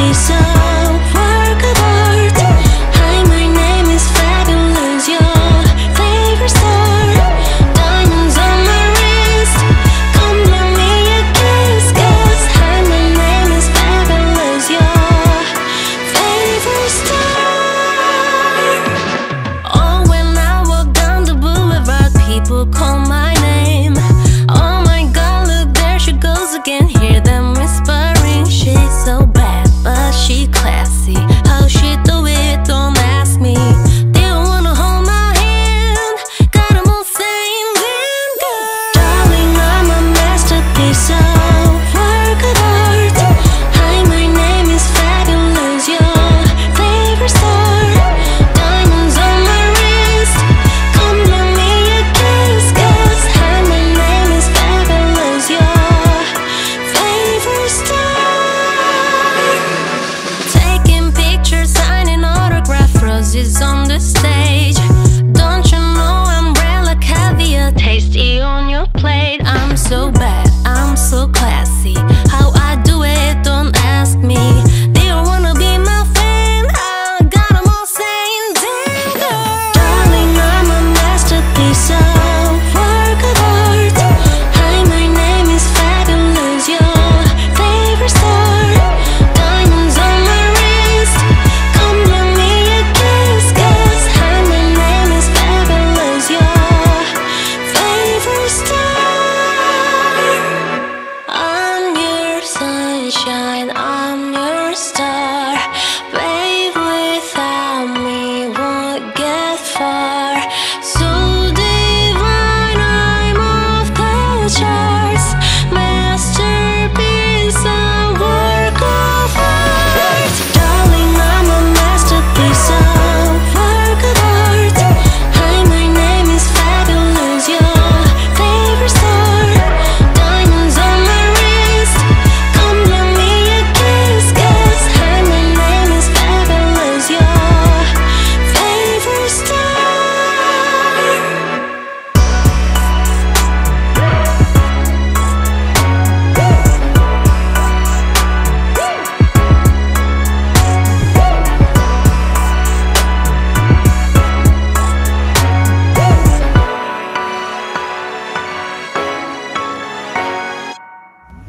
masterpiece, shine.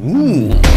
Ooh.